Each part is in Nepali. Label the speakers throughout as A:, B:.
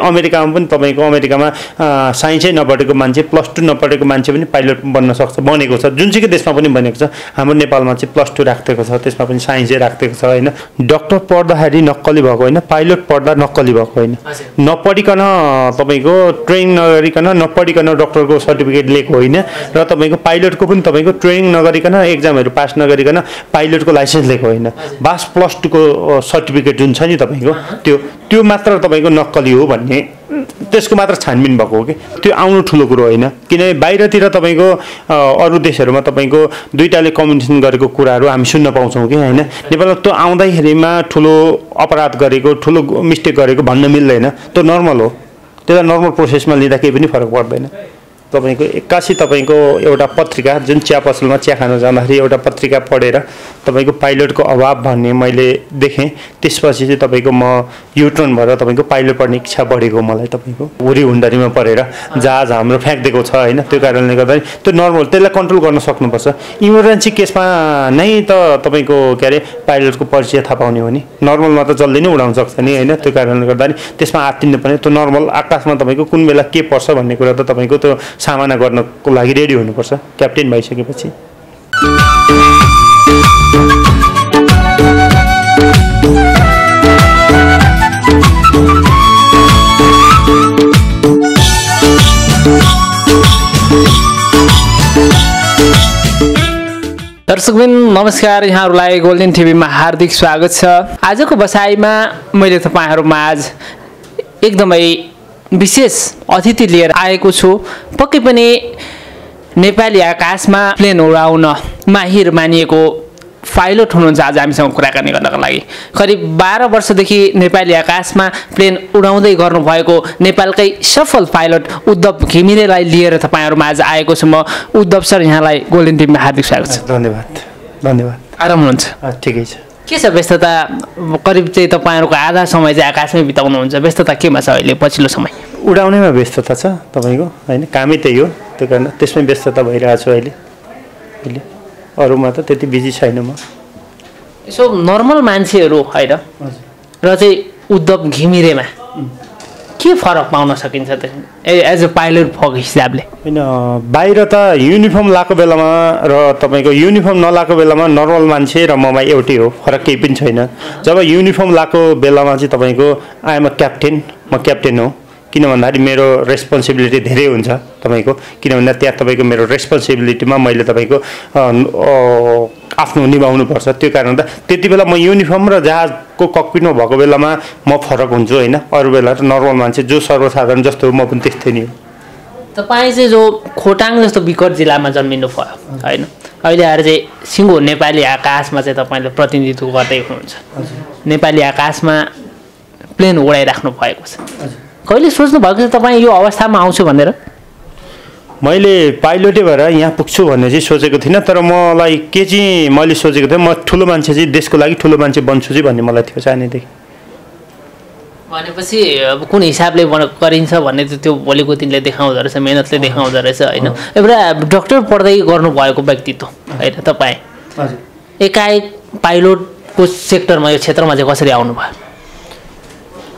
A: अमेरिकामा पनि तपाईँको अमेरिकामा साइन्सै नपढेको मान्छे प्लस टू नपढेको मान्छे पनि पाइलट बन्न सक्छ बनेको छ। जुनसुकै देशमा पनि बनेको छ। हाम्रो नेपालमा चाहिँ प्लस टू राखिदिएको छ त्यसमा पनि साइन्सै राखिदिएको छ होइन। डक्टर पढ्दाखेरि नक्कली भएको होइन पाइलट पढ्दा नक्कली भएको होइन। नपढिकन तपाईँको ट्रेनिङ नगरिकन नपढिकन डक्टरको सर्टिफिकेट लिएको होइन। र तपाईँको पाइलटको पनि तपाईँको ट्रेनिङ नगरिकन एक्जामहरू पास नगरिकन पाइलटको लाइसेन्स लिएको होइन। बास प्लस टूको सर्टिफिकेट जुन छ नि तपाईँको त्यो त्यो मात्र तपाईँको नक्कली हो भन्ने त्यसको मात्र छानबिन भएको हो कि? त्यो आउनु ठुलो कुरो होइन। किनभने बाहिरतिर तपाईँको अरू देशहरूमा तपाईँको दुइटाले कम्युनिकेसन गरेको कुराहरू हामी सुन्न पाउँछौँ कि होइन? नेपालमा त्यो आउँदाखेरिमा ठुलो अपराध गरेको ठुलो मिस्टेक गरेको भन्न मिल्दैन। त्यो नर्मल हो। त्यसलाई नर्मल प्रोसेसमा लिँदा केही पनि फरक पर्दैन। तपाईँको एक्कासी तपाईँको एउटा पत्रिका जुन चिया पसलमा चिया खान जाँदाखेरि एउटा पत्रिका पढेर तपाईँको पाइलटको अभाव भन्ने मैले देखेँ। त्यसपछि चाहिँ तपाईँको म युटर्न भएर तपाईँको पाइलट पढ्ने इच्छा बढेको मलाई तपाईँको। हुरी हुन्डरीमा पढेर जहाज हाम्रो फ्याँकिदिएको छ होइन त्यो कारणले गर्दा त्यो नर्मल त्यसलाई कन्ट्रोल गर्न सक्नुपर्छ। इमर्जेन्सी केसमा नै त तपाईँको के अरे पाइलटको परिचय थाहा पाउने हो नि। नर्मलमा त जसले नै उडाउन सक्छ नि होइन त्यो कारणले गर्दा नि त्यसमा आत्तिनु पर्ने। त्यो नर्मल आकाशमा तपाईँको कुन बेला के पर्छ भन्ने कुरा त तपाईँको त्यो सामना गर्नको लागि रेडी हुनुपर्छ। क्याप्टेन भइसकेपछि।
B: दर्शकबिन नमस्कार। यहाँहरूलाई गोल्डन टिभीमा हार्दिक स्वागत छ। आजको बसाइमा मैले तपाईँहरूमा आज एकदमै विशेष अतिथि लिएर आएको छु। पक्कै पनि नेपाली आकाशमा प्लेन उडाउन माहिर मानिएको पाइलट हुनुहुन्छ आज हामीसँग कुराकानी गर्नको लागि। करिब बाह्र वर्षदेखि नेपाली आकाशमा प्लेन उडाउँदै गर्नुभएको नेपालकै सफल पाइलट उद्धव घिमिरेलाई लिएर तपाईँहरूमा आज आएको छु म। उद्धव सर यहाँलाई गोल्डन टिममा हार्दिक स्वागत छ।
A: धन्यवाद धन्यवाद।
B: आराम हुनुहुन्छ?
A: ठिकै छ।
B: के छ व्यस्तता? करिब चाहिँ तपाईँहरूको आधा समय चाहिँ आकाशमै बिताउनुहुन्छ। व्यस्तता केमा छ अहिले? पछिल्लो समय?
A: उडाउनेमा व्यस्तता छ तपाईँको? होइन कामै त्यही हो। त्यो कारण त्यसमै व्यस्तता भइरहेको छु अहिले। अहिले अरूमा त त्यति बिजी छैन म।
B: यसो नर्मल मान्छेहरू होइन? र चाहिँ उद्धव घिमिरेमा के फरक पाउन सकिन्छ त? एज अ पाइलट फक हिसाबले
A: होइन बाहिर त युनिफर्म लगाएको बेलामा र तपाईँको युनिफर्म नलाएको बेलामा नर्मल मान्छे र ममा एउटै हो। फरक केही पनि छैन। जब युनिफर्म लगाएको बेलामा चाहिँ तपाईँको आइएम अ क्याप्टेन म क्याप्टेन हो। किन भन्दाखेरि मेरो रेस्पोन्सिबिलिटी धेरै हुन्छ तपाईँको। किन भन्दा त्यहाँ तपाईँको मेरो रेस्पोन्सिबिलिटीमा मैले तपाईँको आफ्नो निभाउनुपर्छ। त्यो कारण त त्यति बेला म युनिफर्म र जहाजको ककपिटमा भएको बेलामा म फरक हुन्छु होइन। अरू बेला त नर्मल मान्छे जो सर्वसाधारण जस्तो हो म पनि त्यस्तै नै हो।
B: तपाईँ चाहिँ जो खोटाङ जस्तो विकट जिल्लामा जन्मिनु भयो होइन? अहिले आएर चाहिँ सिङ्गो नेपाली आकाशमा चाहिँ तपाईँले प्रतिनिधित्व गर्दै हुनुहुन्छ। नेपाली आकाशमा प्लेन उडाइराख्नु भएको छ। कहिले सोच्नु भएको छ तपाईँ यो अवस्थामा आउँछु भनेर?
A: मैले पाइलटै भएर यहाँ पुग्छु भन्ने चाहिँ सोचेको थिइनँ तर मलाई के चाहिँ मैले सोचेको थिएँ म ठुलो मान्छे चाहिँ देशको लागि ठुलो मान्छे बन्छु चाहिँ भन्ने मलाई थियो सानैदेखि।
B: भनेपछि अब कुन हिसाबले बन गरिन्छ भन्ने त्यो भोलिको दिनले देखाउँदो रहेछ मेहनतले देखाउँदो रहेछ होइन? एउटा डक्टर पढ्दै गर्नुभएको व्यक्तित्व होइन तपाईँ? एकाएक पाइलटको सेक्टरमा यो क्षेत्रमा चाहिँ कसरी आउनुभयो?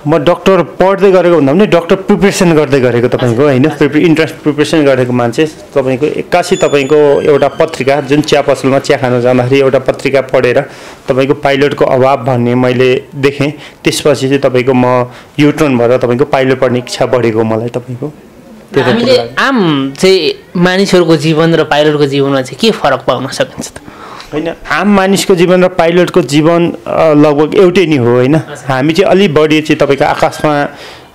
A: म डक्टर पढ्दै गरेको भन्दा पनि डक्टर प्रिपरेसन गर्दै गरेको तपाईँको होइन? प्रिपे इन्ट्रेन्स प्रिपरेसन गरेको मान्छे तपाईँको एक्कासी तपाईँको एउटा पत्रिका जुन चिया पसलमा चिया खान जाँदाखेरि एउटा पत्रिका पढेर तपाईँको पाइलटको अभाव भन्ने मैले देखेँ। त्यसपछि चाहिँ तपाईँको म युटर्न भएर तपाईँको पाइलट पढ्ने इच्छा बढेको मलाई तपाईँको।
B: हामीले आम चाहिँ मानिसहरूको जीवन र पाइलटको जीवनमा चाहिँ के फरक पाउन सकिन्छ त?
A: होइन? आम मानिसको जीवन र पाइलटको जीवन लगभग एउटै नै हो होइन? हामी चाहिँ अलिक बढी चाहिँ तपाईँको आकाशमा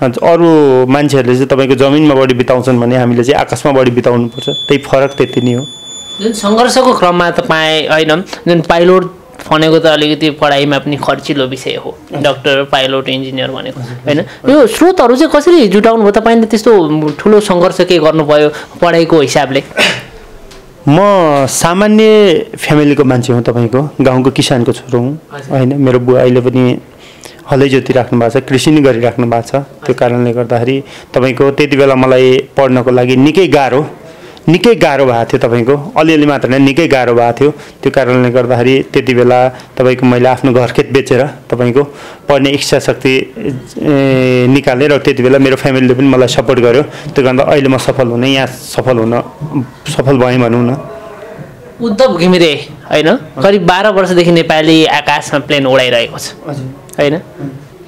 A: अरू मान्छेहरूले चाहिँ तपाईँको जमिनमा बढी बिताउँछन् भने हामीले चाहिँ आकाशमा बढी बिताउनुपर्छ। त्यही फरक त्यति नै हो।
B: जुन सङ्घर्षको क्रममा तपाईँ होइन? जुन पाइलट भनेको त अलिकति पढाइमा पनि खर्चिलो विषय हो। डक्टर पाइलट इन्जिनियर भनेको। होइन? यो स्रोतहरू चाहिँ कसरी जुटाउनु भयो तपाईँले त्यस्तो ठुलो सङ्घर्ष के गर्नुभयो पढाइको हिसाबले?
A: म सामान्य फ्यामिलीको मान्छे हुँ तपाईँको गाउँको किसानको छोरो हुँ। होइन मेरो बुवा अहिले पनि हलै जोति राख्नु भएको छ कृषि नै गरिराख्नु भएको छ। त्यो कारणले गर्दाखेरि तपाईँको त्यति बेला मलाई पढ्नको लागि निकै गाह्रो। निकै गाह्रो भएको थियो तपाईँको। अलिअलि मात्र नै निकै गाह्रो भएको थियो। त्यो कारणले गर्दाखेरि त्यति बेला तपाईँको मैले आफ्नो घरखेत बेचेर तपाईँको पढ्ने इच्छा शक्ति निकालेँ र त्यति बेला मेरो फ्यामिलीले पनि मलाई सपोर्ट गर्यो। त्यो कारण अहिले म सफल हुने यहाँ सफल हुन सफल भएँ भनौँ न।
B: उद्धव घिमिरे होइन? करिब बाह्र वर्षदेखि नेपाली आकाशमा प्लेन उडाइरहेको छ। होइन?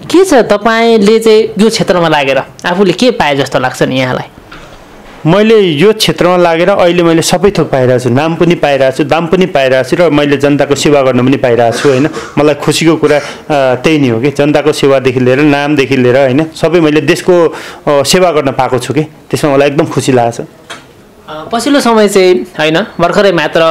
B: के छ? तपाईँले चाहिँ यो क्षेत्रमा लागेर आफूले के पाए जस्तो लाग्छ नि यहाँलाई?
A: मैले यो क्षेत्रमा लागेर अहिले मैले सबै थोक पाइरहेको छु। नाम पनि पाइरहेको छु दाम पनि पाइरहेको छु र मैले जनताको सेवा गर्न पनि पाइरहेको छु होइन? मलाई खुसीको कुरा त्यही नै हो कि? जनताको सेवादेखि लिएर नामदेखि लिएर होइन? सबै मैले देशको सेवा गर्न पाएको छु कि? त्यसमा मलाई एकदम खुसी लागेको छ।
B: पछिल्लो समय चाहिँ होइन भर्खरै मात्र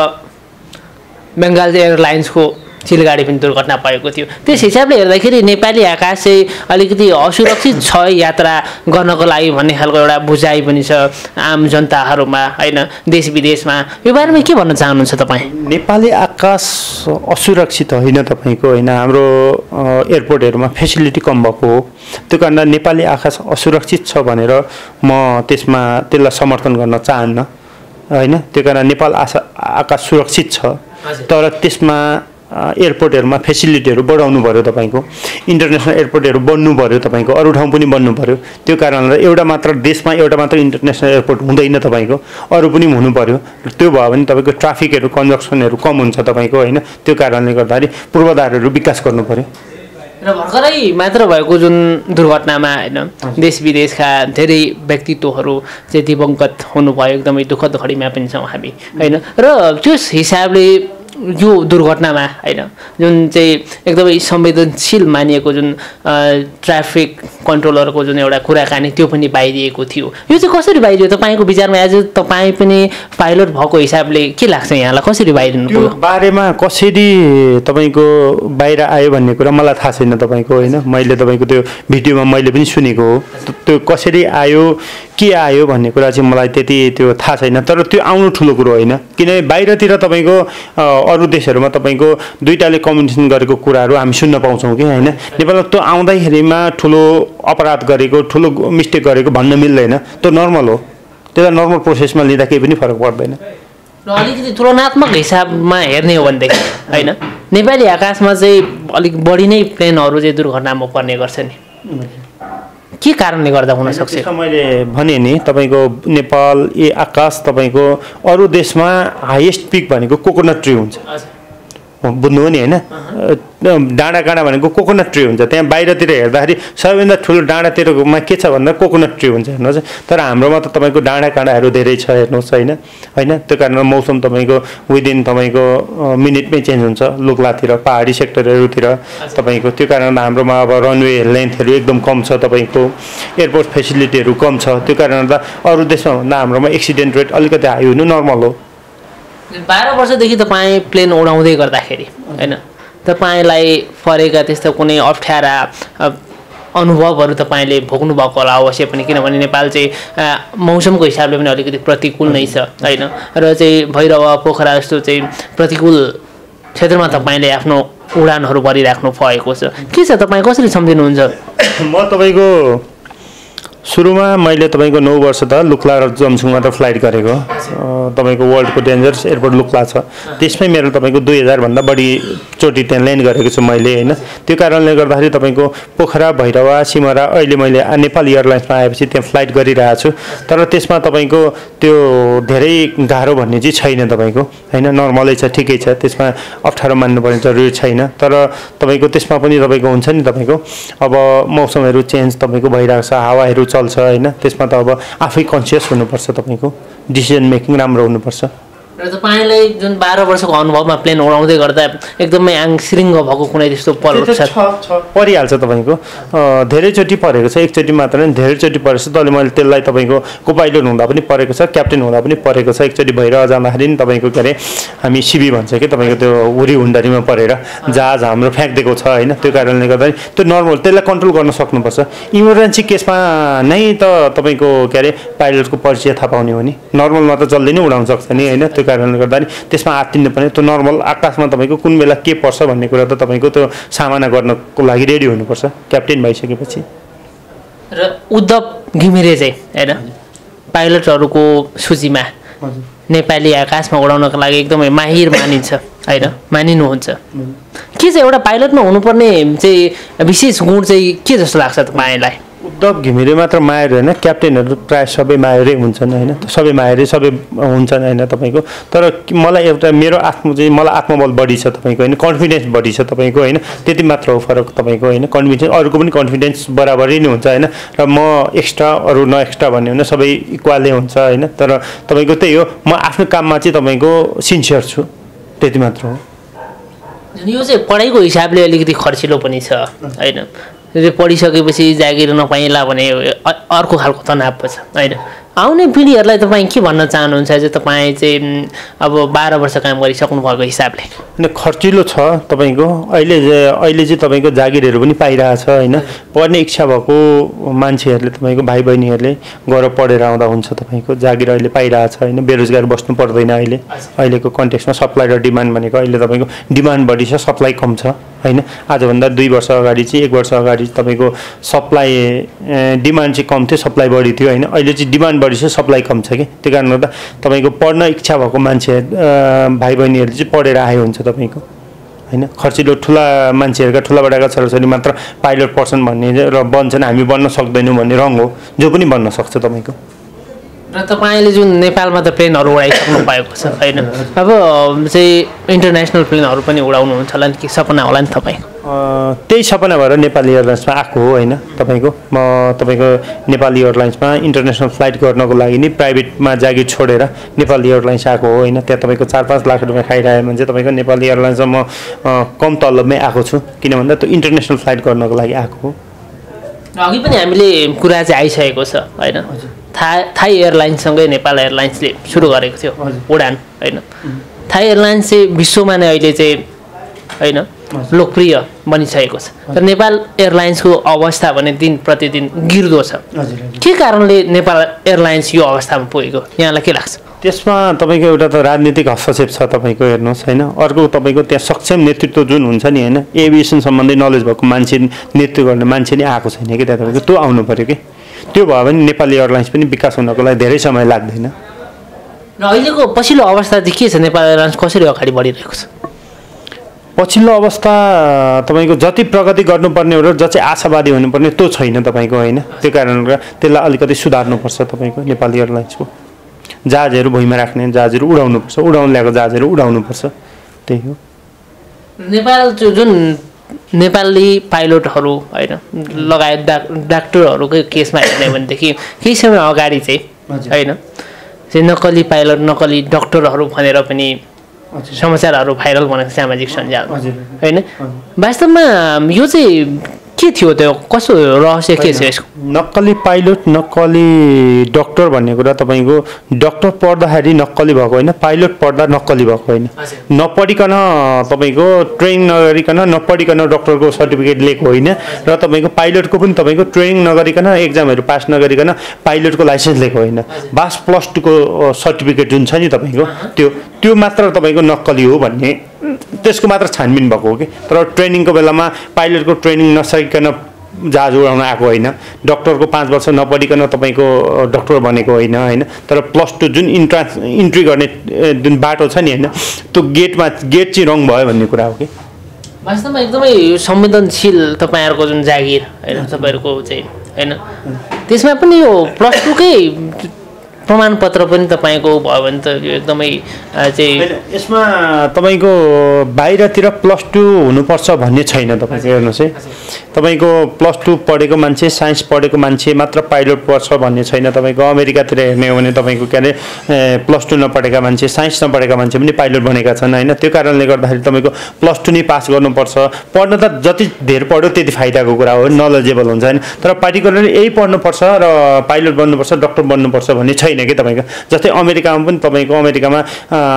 B: बङ्गाल एयरलाइन्सको सिलगाडी पनि दुर्घटना भएको थियो। त्यस हिसाबले हेर्दाखेरि नेपाली आकाश चाहिँ अलिकति असुरक्षित छ यात्रा गर्नको लागि भन्ने खालको एउटा बुझाइ पनि छ आम जनताहरूमा होइन देश विदेशमा यो बारेमा के भन्न चाहनुहुन्छ तपाईँ?
A: नेपाली आकाश असुरक्षित होइन तपाईँको होइन हाम्रो एयरपोर्टहरूमा फेसिलिटी कम भएको हो। त्यो कारण नेपाली आकाश असुरक्षित छ भनेर म त्यसमा त्यसलाई समर्थन गर्न चाहन्न होइन। त्यो कारण नेपाल आशा आकाश सुरक्षित छ। तर त्यसमा एयरपोर्टहरूमा फेसिलिटीहरू बढाउनु पऱ्यो तपाईँको। इन्टरनेसनल एयरपोर्टहरू बन्नु पऱ्यो तपाईँको। अरू ठाउँ पनि बन्नु पऱ्यो त्यो कारणले एउटा मात्र देशमा एउटा मात्र इन्टरनेसनल एयरपोर्ट हुँदैन तपाईँको। अरू पनि हुनु पऱ्यो त्यो भयो भने तपाईँको ट्राफिकहरू कन्जक्सनहरू कम हुन्छ तपाईँको होइन? त्यो कारणले गर्दाखेरि पूर्वाधारहरू विकास गर्नु पऱ्यो
B: र भर्खरै मात्र भएको जुन दुर्घटनामा होइन? देश विदेशका धेरै व्यक्तित्वहरू चाहिँ दिवङ्गत हुनुभयो एकदमै दुःखद घडीमा पनि छौँ हामी होइन? र त्यस हिसाबले यो दुर्घटनामा होइन? जुन चाहिँ एकदमै संवेदनशील मानिएको जुन ट्राफिक कन्ट्रोलरको जुन एउटा कुराकानी त्यो पनि बाहिरिएको थियो। यो चाहिँ कसरी बाहिरियो तपाईँको विचारमा आज तपाईँ पनि पाइलट भएको हिसाबले के लाग्छ यहाँलाई? कसरी बाहिरिनु
A: बारेमा कसरी तपाईँको बाहिर आयो भन्ने कुरा मलाई थाहा छैन तपाईँको होइन? मैले तपाईँको त्यो भिडियोमा मैले पनि सुनेको हो। त्यो कसरी आयो के आयो भन्ने कुरा चाहिँ मलाई त्यति त्यो थाहा छैन। तर त्यो आउनु ठुलो कुरो होइन? किनभने बाहिरतिर तपाईँको अरू देशहरूमा तपाईँको दुइटाले कम्युनिकेसन गरेको कुराहरू हामी सुन्न पाउँछौँ कि होइन? नेपालमा त्यो आउँदाखेरिमा ठुलो अपराध गरेको ठुलो मिस्टेक गरेको भन्न मिल्दैन। त्यो नर्मल हो। त्यसलाई नर्मल प्रोसेसमा लिँदा केही पनि फरक पर्दैन।
B: र अलिकति तुलनात्मक हिसाबमा हेर्ने हो भनेदेखि होइन? नेपाली आकाशमा चाहिँ अलिक बढी नै प्लेनहरू चाहिँ दुर्घटनामा पर्ने गर्छ नि। के कारणले गर्दा हुनसक्छ
A: मैले भने नि तपाईँको नेपाल ए आकाश तपाईँको अरू देशमा हाइएस्ट पिक भनेको कोकोनट ट्री हुन्छ। बुझ्नु हो नि होइन डाँडा काँडा भनेको कोकोनट ट्री हुन्छ। त्यहाँ बाहिरतिर हेर्दाखेरि सबैभन्दा ठुलो डाँडातिरमा के छ भन्दा कोकोनट ट्री हुन्छ हेर्नुहोस् तर हाम्रोमा त तपाईँको डाँडा काँडाहरू धेरै छ हेर्नुहोस् होइन। होइन त्यो कारण मौसम तपाईँको विदिन तपाईँको मिनटमै चेन्ज हुन्छ। लुक्लातिर पहाडी सेक्टरहरूतिर तपाईँको त्यो कारण हाम्रोमा अब रनवे लेन्थहरू एकदम कम छ तपाईँको। एयरपोर्ट फेसिलिटीहरू कम छ। त्यो कारणले गर्दा अरू देशमा भन्दा हाम्रोमा एक्सिडेन्ट रेट अलिकति हाई हुनु नर्मल हो।
B: बाह्र वर्षदेखि तपाईँ प्लेन उडाउँदै गर्दाखेरि होइन? तपाईँलाई परेका त्यस्तो कुनै अप्ठ्यारा अनुभवहरू तपाईँले भोग्नु भएको होला अवश्य पनि किनभने नेपाल चाहिँ मौसमको हिसाबले पनि अलिकति प्रतिकूल नै छ होइन? र चाहिँ भैरव पोखरा जस्तो चाहिँ प्रतिकूल क्षेत्रमा तपाईँले आफ्नो उडानहरू गरिराख्नु भएको छ। के छ तपाईँ कसरी सम्झिनुहुन्छ?
A: म तपाईँको सुरुमा मैले तपाईँको नौ वर्ष त लुक्ला र जमसुङबाट फ्लाइट गरेको। तपाईँको वर्ल्डको डेन्जरस एयरपोर्ट लुक्ला छ। त्यसमै मेरो तपाईँको दुई हजारभन्दा बढी चोटि त्यहाँ ल्यान्ड गरेको छु मैले होइन। त्यो कारणले गर्दाखेरि तपाईँको पोखरा भैरवा सिमरा अहिले मैले नेपाल एयरलाइन्समा आएपछि त्यहाँ फ्लाइट गरिरहेको छु। तर त्यसमा तपाईँको त्यो धेरै गाह्रो भन्ने चाहिँ छैन तपाईँको होइन। नर्मलै छ ठिकै छ। त्यसमा अप्ठ्यारो मान्नुपर्ने जरुरी छैन। तर तपाईँको त्यसमा पनि तपाईँको हुन्छ नि तपाईँको अब मौसमहरू चेन्ज तपाईँको भइरहेको छ हावाहरू चल्छ होइन? त्यसमा त अब आफै कन्सियस हुनुपर्छ तपाईँको। डिसिजन मेकिङ राम्रो हुनुपर्छ।
B: र तपाईँलाई जुन बाह्र वर्षको अनुभवमा प्लेन उडाउँदै गर्दा एकदमै आङ सिरिङ्ग भएको कुनै त्यस्तो पल
A: त्यो
B: छ
A: त छ छ। परिहाल्छ तपाईँको। धेरैचोटि परेको छ एकचोटि मात्र होइन धेरैचोटि परेको छ। तैँले मैले त्यसलाई तपाईँको को पाइलट हुँदा पनि परेको छ क्याप्टेन हुँदा पनि परेको छ। एकचोटि भएर जाँदाखेरि नि तपाईँको के अरे हामी सिबी भन्छ कि तपाईँको त्यो हुरी हुन्डरीमा परेर जहाज हाम्रो फ्याँकिदिएको छ होइन? त्यो कारणले गर्दाखेरि त्यो नर्मल त्यसलाई कन्ट्रोल गर्न सक्नुपर्छ। इमर्जेन्सी केसमा नै त तपाईँको के अरे पाइलटको परिचय थाहा पाउने हो नि। नर्मलमा त जसले नै उडाउन सक्छ नि होइन? त्यो कारणले गर्दाखेरि त्यसमा आत्तिनु पर्ने त्यो नर्मल आकाशमा तपाईँको कुन बेला के पर्छ भन्ने कुरा त तपाईँको त्यो सामना गर्नको लागि रेडी हुनुपर्छ। क्याप्टेन भइसकेपछि।
B: र उद्धव घिमिरे चाहिँ होइन पाइलटहरूको सूचीमा नेपाली आकाशमा उडाउनको लागि एकदमै माहिर मानिन्छ होइन? मानिनुहुन्छ। के चाहिँ एउटा पाइलटमा हुनुपर्ने चाहिँ विशेष गुण चाहिँ के जस्तो लाग्छ तपाईँलाई?
A: उद्धव घिमिरे मात्र मायर होइन क्याप्टेनहरू प्रायः सबै मायरै हुन्छन् होइन सबै मायरै सबै हुन्छन् होइन तपाईँको तर मलाई एउटा मेरो आफ्नो चाहिँ मलाई आत्मबल बढी छ तपाईँको होइन कन्फिडेन्स बढी छ तपाईँको होइन त्यति मात्र हो फरक तपाईँको होइन कन्फिडेन्स अरूको पनि कन्फिडेन्स बराबरै नै हुन्छ होइन र म एक्स्ट्रा अरू न एक्स्ट्रा भन्यो भने सबै इक्वालै हुन्छ होइन तर तपाईँको त्यही हो म आफ्नो काममा चाहिँ तपाईँको सिन्सियर छु त्यति मात्र हो।
B: यो चाहिँ पढाइको हिसाबले अलिकति खर्चिलो पनि छ होइन। पढिसकेपछि जागिर नपाइला भने अर्को खालको तनाव पो छ होइन? आउने पिँढीहरूलाई तपाईँ के भन्न चाहनुहुन्छ? चाहिँ तपाईँ चाहिँ अब बाह्र वर्ष काम गरिसक्नु भएको हिसाबले।
A: अनि खर्चिलो छ तपाईँको। अहिले अहिले चाहिँ तपाईँको जागिरहरू पनि पाइरहेछ होइन? पढ्ने इच्छा भएको मान्छेहरूले तपाईँको भाइ बहिनीहरूले गएर पढेर आउँदा हुन्छ तपाईँको। जागिर अहिले पाइरहेछ होइन? बेरोजगार बस्नु पर्दैन अहिले। अहिलेको कन्टेक्समा सप्लाई र डिमान्ड भनेको अहिले तपाईँको डिमान्ड बढी छ सप्लाई कम छ। होइन? आजभन्दा दुई वर्ष अगाडि चाहिँ एक वर्ष अगाडि तपाईँको सप्लाई डिमान्ड चाहिँ कम थियो सप्लाई बढी थियो होइन? अहिले चाहिँ डिमान्ड बढी छ सप्लाई कम छ कि त्यो कारणले गर्दा तपाईँको पढ्न इच्छा भएको मान्छे भाइ बहिनीहरूले चाहिँ पढेर आए हुन्छ तपाईँको होइन? खर्चिलो ठुला मान्छेहरूका ठुला बडाका छोराछोरी मात्र पाइलट पर्सन भन्ने र बन्छन् हामी बन्न सक्दैनौँ भन्ने रङ हो जो पनि बन्न सक्छ तपाईँको।
B: र तपाईँले जुन नेपालमा त प्लेनहरू उडाइसक्नु भएको छ होइन? अब चाहिँ इन्टरनेसनल प्लेनहरू पनि उडाउनुहुन्छ होला नि कि सपना होला नि तपाईँ?
A: अ, त्यही सपना भएर नेपाली एयरलाइन्समा आएको हो होइन तपाईँको? म तपाईँको नेपाली एयरलाइन्समा इन्टरनेसनल फ्लाइट गर्नको लागि नि प्राइभेटमा जागिर छोडेर नेपाली एयरलाइन्स आएको हो होइन? त्यहाँ तपाईँको चार पाँच लाख रुपियाँ खाइरह्यो भने चाहिँ तपाईँको नेपाली एयरलाइन्समा म कम तलबमै आएको छु। किन भन्दा त्यो इन्टरनेसनल फ्लाइट गर्नको लागि आएको हो।
B: अघि पनि हामीले कुरा चाहिँ आइसकेको छ होइन? थाई थाई एयरलाइन्ससँगै नेपाल एयरलाइन्सले सुरु गरेको थियो उडान होइन। थाई एयरलाइन्स चाहिँ विश्वमा नै अहिले चाहिँ होइन लोकप्रिय बनिसकेको छ। तर नेपाल एयरलाइन्सको अवस्था भने दिन प्रतिदिन गिर्दो छ। के कारणले नेपाल एयरलाइन्स यो अवस्थामा पुगेको? यहाँलाई के लाग्छ?
A: त्यसमा तपाईँको एउटा त राजनीतिक हस्तक्षेप छ तपाईँको हेर्नुहोस् होइन। अर्को तपाईँको त्यहाँ सक्षम नेतृत्व जुन हुन्छ नि होइन एभिएसन सम्बन्धी नलेज भएको मान्छे नेतृत्व गर्ने मान्छे नै आएको छैन कि त्यहाँ तपाईँको? त्यो आउनु पऱ्यो कि? त्यो भयो भने नेपाली एयरलाइन्स पनि विकास हुनको लागि धेरै समय लाग्दैन।
B: र अहिलेको पछिल्लो अवस्था चाहिँ के छ? नेपाल एयरलाइन्स कसरी अगाडि बढिरहेको छ?
A: पछिल्लो अवस्था तपाईँको जति प्रगति गर्नुपर्ने हो र ज चाहिँ आशावादी हुनुपर्ने त्यो छैन तपाईँको होइन? त्यो कारणले गर्दा त्यसलाई अलिकति सुधार्नुपर्छ तपाईँको नेपाली एयरलाइन्सको। जहाजहरू भुइँमा राख्ने जहाजहरू उडाउनुपर्छ उडाउनु ल्याएको जहाजहरू उडाउनुपर्छ त्यही हो।
B: नेपाल जुन नेपाली पाइलटहरू होइन लगायत डा डाक्टरहरूकै केसमा हेर्ने भनेदेखि केही समय अगाडि चाहिँ होइन चाहिँ नक्कली पाइलट नक्कली डक्टरहरू भनेर पनि समाचारहरू भाइरल भएको सामाजिक सञ्जालमा होइन? वास्तवमा यो चाहिँ के थियो त्यो? कस्तो रहस्य के छ यसको
A: नक्कली पाइलट नक्कली डक्टर भन्ने कुरा तपाईँको डक्टर पढ्दाखेरि नक्कली भएको होइन पाइलट पढ्दा नक्कली भएको होइन। नपढिकन तपाईँको ट्रेनिङ नगरिकन नपढिकन डक्टरको सर्टिफिकेट लिएको होइन र तपाईँको पाइलटको पनि तपाईँको ट्रेनिङ नगरिकन एक्जामहरू पास नगरिकन पाइलटको लाइसेन्स लिएको होइन। बास प्लस टूको सर्टिफिकेट जुन छ नि तपाईँको त्यो त्यो मात्र तपाईँको नक्कली हो भन्ने त्यसको मात्र छानबिन भएको हो कि? तर ट्रेनिङको बेलामा पाइलटको ट्रेनिङ नसकिकन जहाज उडाउन आएको होइन। डक्टरको पाँच वर्ष नपढिकन तपाईँको डक्टर बनेको होइन होइन। तर प्लस टू जुन इन्ट्रान्स इन्ट्री गर्ने जुन बाटो छ नि होइन त्यो गेटमा गेट चाहिँ रङ भयो भन्ने कुरा हो कि?
B: वास्तवमा एकदमै संवेदनशील तपाईँहरूको जुन जागिर होइन तपाईँहरूको चाहिँ होइन। त्यसमा पनि यो प्लस टूकै प्रमाणपत्र पनि तपाईँको भयो भने त एकदमै चाहिँ
A: यसमा तपाईँको बाहिरतिर प्लस टू हुनुपर्छ भन्ने छैन तपाईँको हेर्नुहोस् है। तपाईँको प्लस टू पढेको मान्छे साइन्स पढेको मान्छे मात्र पाइलट पर्छ भन्ने छैन तपाईँको। अमेरिकातिर हेर्ने हो भने तपाईँको के अरे प्लस टू नपढेका मान्छे साइन्स नपढेका मान्छे पनि पाइलट बनेका छन् होइन? त्यो कारणले गर्दाखेरि तपाईँको प्लस टू नै पास गर्नुपर्छ। पढ्न त जति धेर पढ्यो त्यति फाइदाको कुरा हो नलेजेबल हुन्छ होइन? तर पार्टिकुलरली यही पढ्नुपर्छ र पाइलट बन्नुपर्छ डक्टर बन्नुपर्छ भन्ने छैन। कि तपाईँको जस्तै अमेरिकामा पनि तपाईँको अमेरिकामा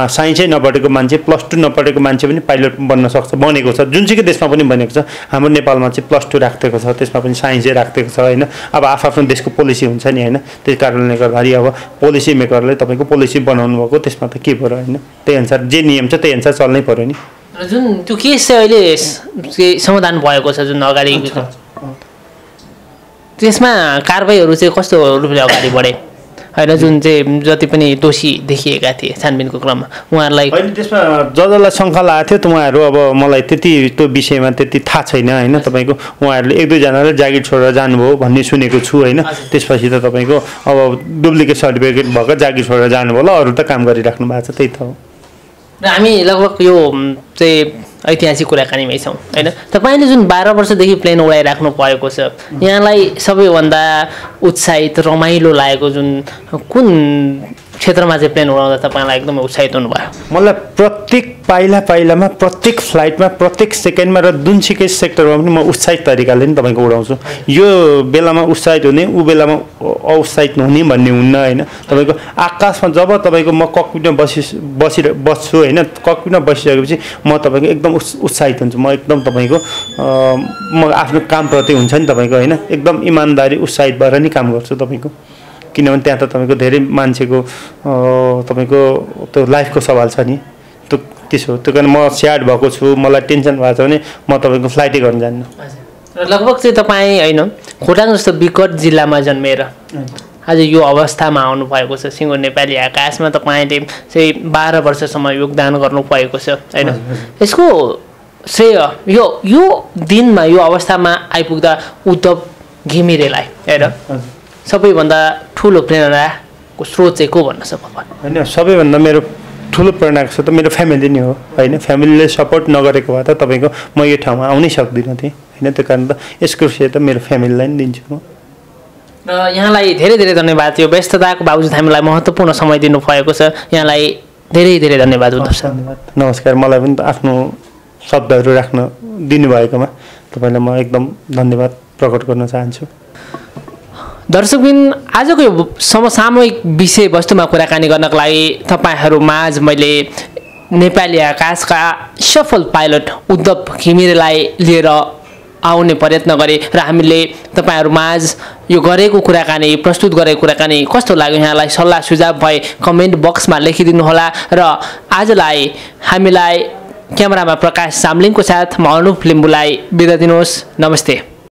A: साइन्सै नपढेको मान्छे प्लस टू नपढेको मान्छे पनि पाइलट बन्न सक्छ बनेको छ। जुनसुकै देशमा पनि बनेको छ। हाम्रो नेपालमा चाहिँ प्लस टू राखिदिएको छ त्यसमा पनि साइन्सै राखिदिएको छ होइन। अब आफ्नो देशको पोलिसी हुन्छ नि होइन। त्यस कारणले गर्दाखेरि अब पोलिसी मेकरले तपाईँको पोलिसी बनाउनु भएको त्यसमा त के पऱ्यो होइन। त्यही अनुसार जे नियम छ त्यही अनुसार चल्नै पऱ्यो नि।
B: र जुन त्यो केस चाहिँ अहिले समाधान भएको छ जुन अगाडि त्यसमा कारवाहीहरू चाहिँ कस्तो रूपले अगाडि बढे? होइन जुन चाहिँ जति पनि दोषी देखिएका थिए छानबिनको क्रममा उहाँहरूलाई
A: त्यसमा ज जसलाई शङ्का लागेको थियो त उहाँहरू अब मलाई त्यति त्यो विषयमा त्यति थाहा छैन होइन? तपाईँको उहाँहरूले एक दुईजनाले जागिर छोडेर जानुभयो भन्ने सुनेको छु होइन? त्यसपछि त तपाईँको अब डुप्लिकेट सर्टिफिकेट भएको जागिर छोडेर जानुभयो होला अरू त काम गरिराख्नु भएको छ त्यही त हो।
B: र हामी लगभग यो चाहिँ ऐतिहासिक कुराकानीमै छौँ होइन? तपाईँले जुन बाह्र वर्षदेखि प्लेन उडाइराख्नु भएको छ यहाँलाई सबैभन्दा उत्साहित रमाइलो लागेको जुन कुन क्षेत्रमा चाहिँ प्लेन उडाउँदा तपाईँलाई एकदमै उत्साहित हुनुभयो।
A: मलाई प्रत्येक पाइला पाइलामा प्रत्येक फ्लाइटमा प्रत्येक सेकेन्डमा र जुनसुकै सेक्टरमा पनि म उत्साहित तरिकाले नि तपाईँको उडाउँछु। यो बेलामा उत्साहित हुने ऊ बेलामा अउत्साहित हुने भन्ने हुन्न होइन? तपाईँको आकाशमा जब तपाईँको म ककपिटमा बसि बसि बस्छु होइन? ककपिटमा बसिसकेपछि म तपाईँको एकदम उत् उत्साहित हुन्छु। म एकदम तपाईँको म आफ्नो कामप्रति हुन्छ नि तपाईँको होइन? एकदम इमान्दारी उत्साहित भएर नि काम गर्छु तपाईँको। किनभने त्यहाँ त तपाईँको धेरै मान्छेको तपाईँको त्यो लाइफको सवाल छ नि। त्यो त्यसो त्यो कारण म स्याड भएको छु मलाई टेन्सन भएको छ भने म तपाईँको फ्लाइटै गर्न जान्न।
B: र लगभग चाहिँ तपाईँ होइन खोटाङ जस्तो विकट जिल्लामा जन्मेर आज यो अवस्थामा आउनुभएको छ। सिङ्गो नेपाली आकाशमा तपाईँले चाहिँ बाह्र वर्षसम्म योगदान गर्नुभएको छ होइन? यसको श्रेय यो यो दिनमा यो अवस्थामा आइपुग्दा उद्धव घिमिरेलाई हेर सबैभन्दा ठुलो प्रेरणाको स्रोत चाहिँ को भन्न सक्नु
A: होइन सबैभन्दा मेरो ठुलो प्रेरणाको छ त मेरो फ्यामिली नै हो होइन? फ्यामिलीले सपोर्ट नगरेको भए त तपाईँको म यो ठाउँमा आउनै सक्दिनँ थिएँ होइन? त्यो कारण त यसको श्रेय त मेरो फ्यामिलीलाई नि दिन्छु म।
B: र यहाँलाई धेरै धेरै धन्यवाद यो व्यस्तताको बावजुद हामीलाई महत्त्वपूर्ण समय दिनुभएको छ। यहाँलाई धेरै धेरै धन्यवाद सर
A: धन्यवाद। नमस्कार मलाई पनि आफ्नो शब्दहरू राख्न दिनुभएकोमा तपाईँलाई म एकदम धन्यवाद प्रकट गर्न चाहन्छु।
B: दर्शकबिन आजको यो समसामयिक विषयवस्तुमा कुराकानी गर्नको लागि तपाईँहरू माझ मैले नेपाली आकाशका सफल पाइलट उद्धव घिमिरेलाई लिएर आउने प्रयत्न गरेँ र हामीले तपाईँहरू माझ यो गरेको कुराकानी प्रस्तुत गरेको कुराकानी कस्तो लाग्यो यहाँलाई सल्लाह सुझाव भए कमेन्ट बक्समा लेखिदिनुहोला र आजलाई हामीलाई क्यामेरामा प्रकाश सामलिङको साथ म अनुप लिम्बूलाई बिदा दिनुहोस्। नमस्ते।